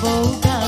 不敢。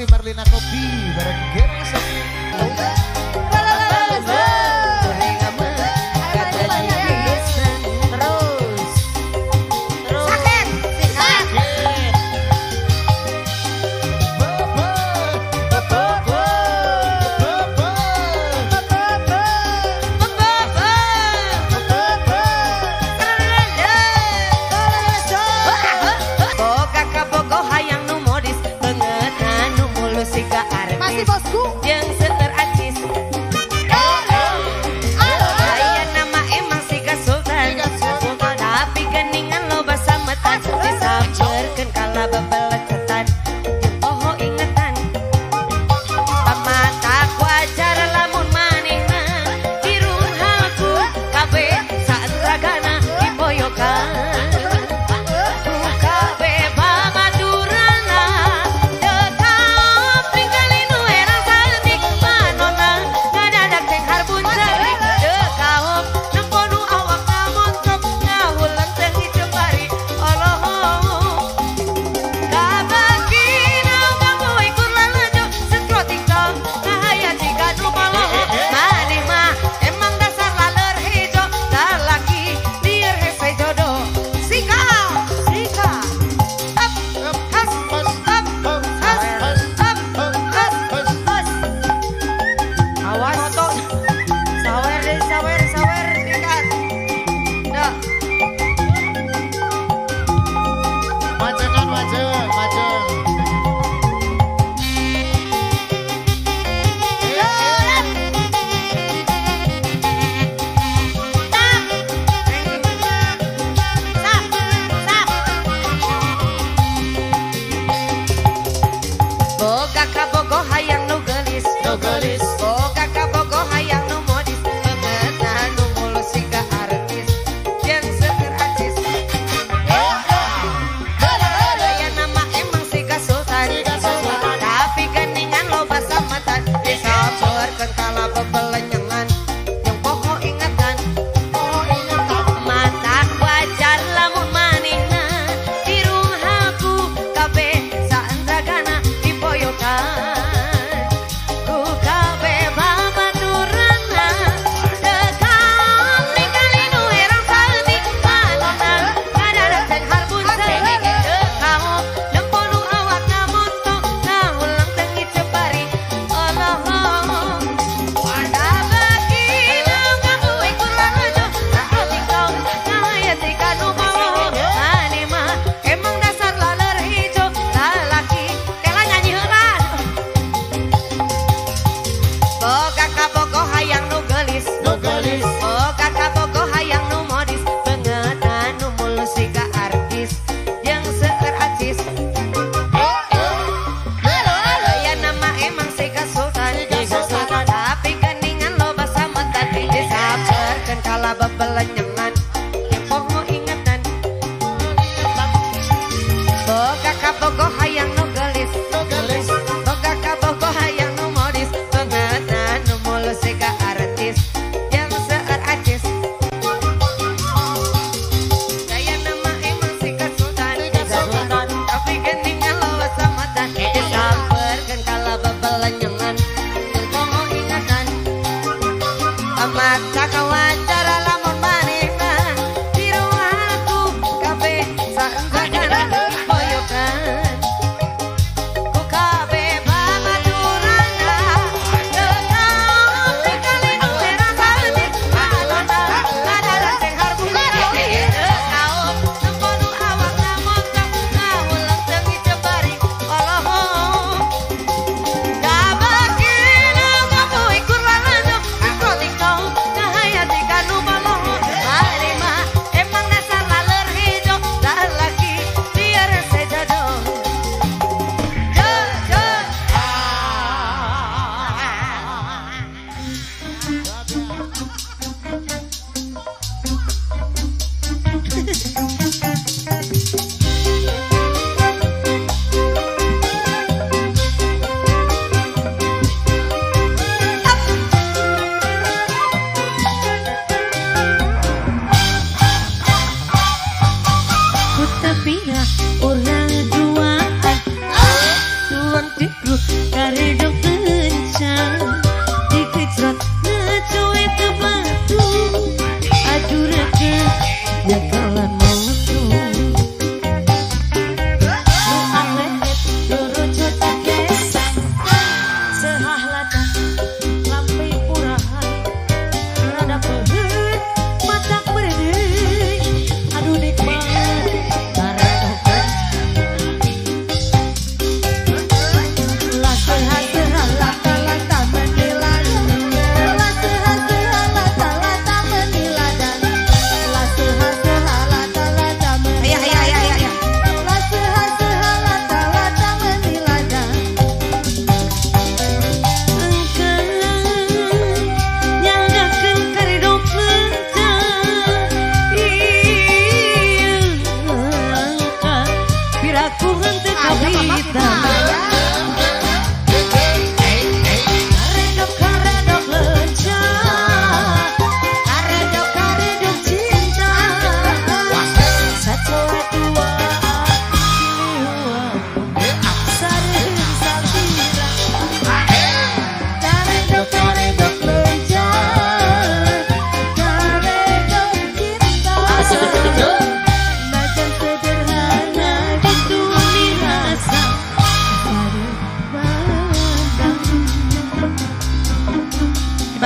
Masih Merlina Kopi bareng Geresan. Terus.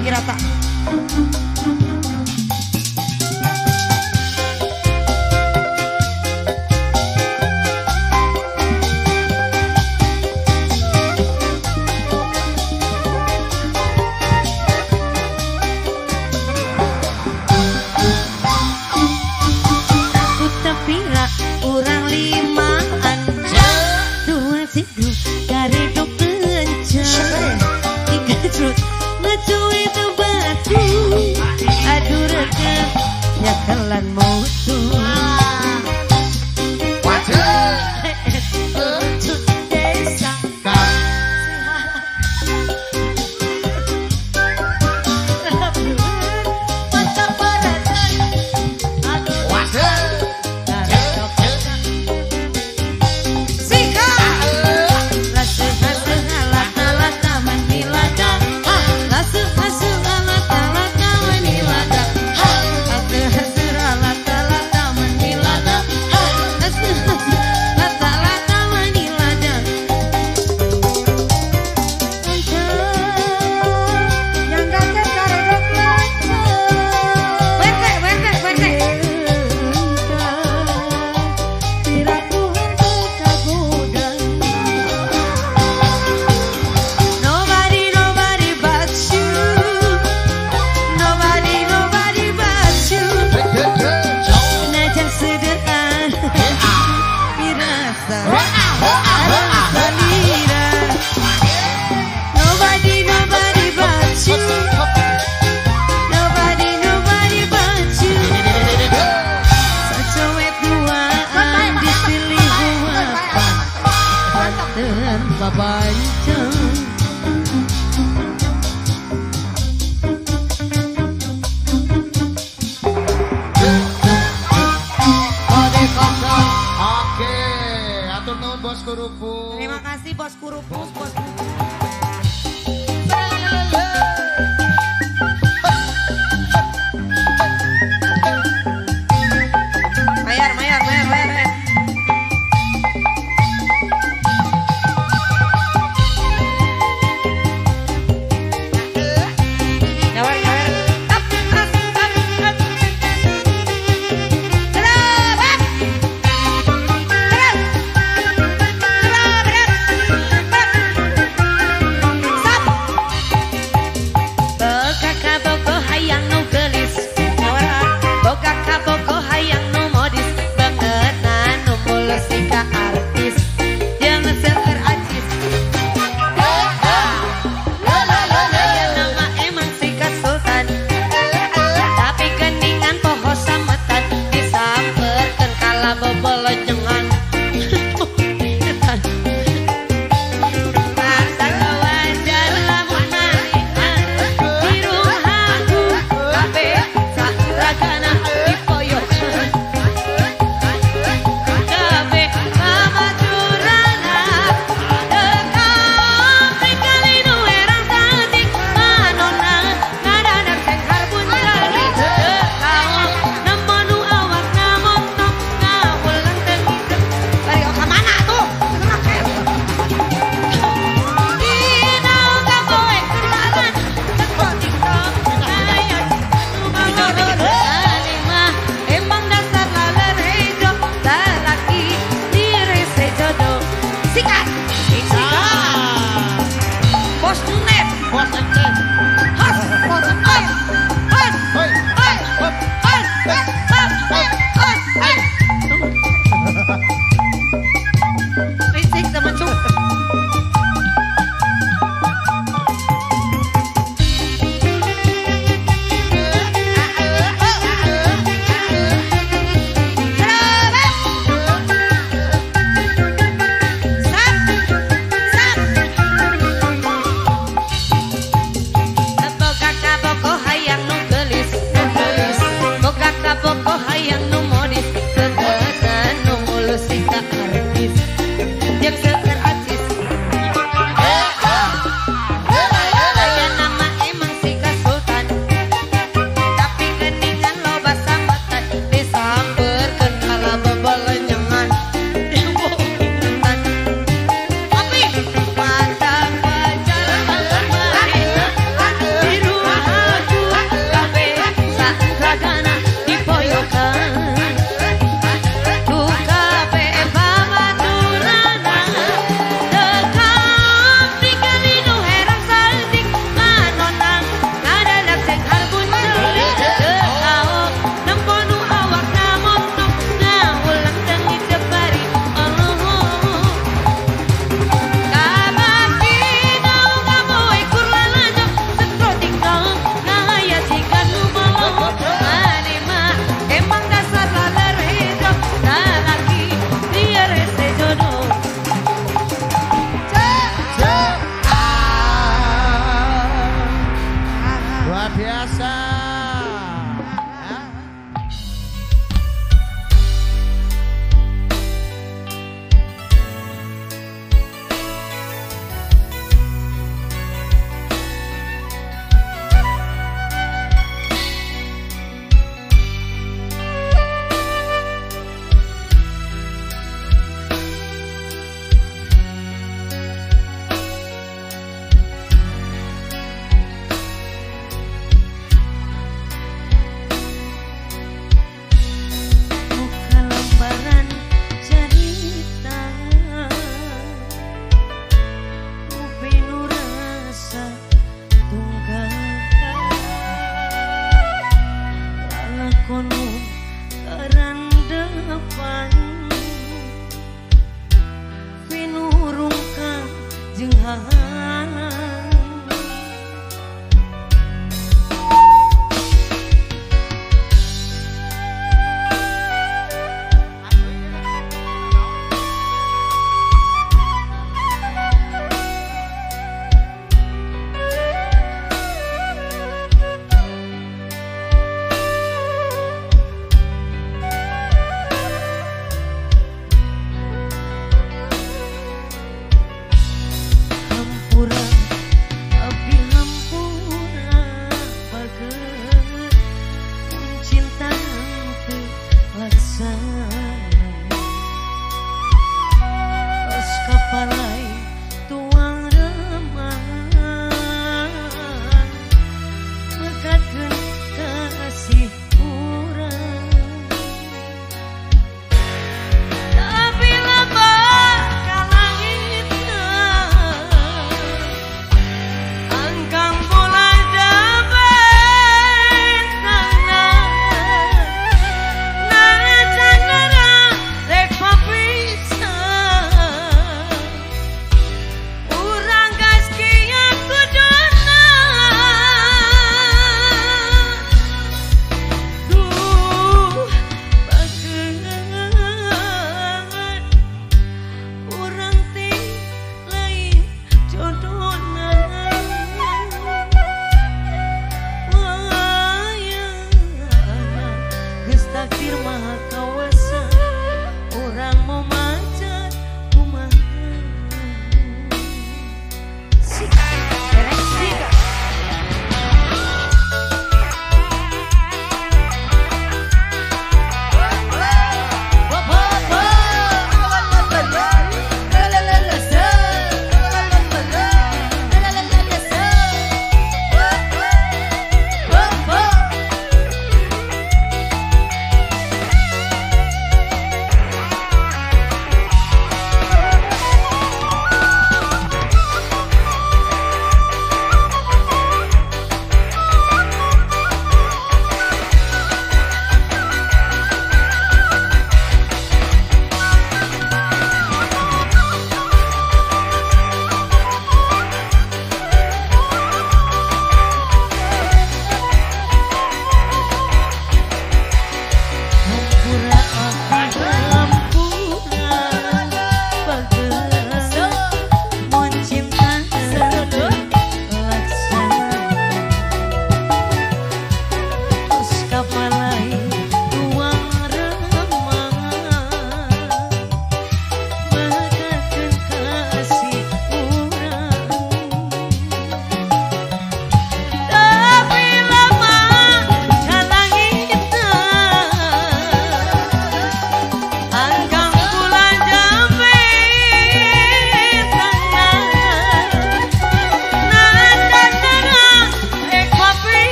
Dibagi rata.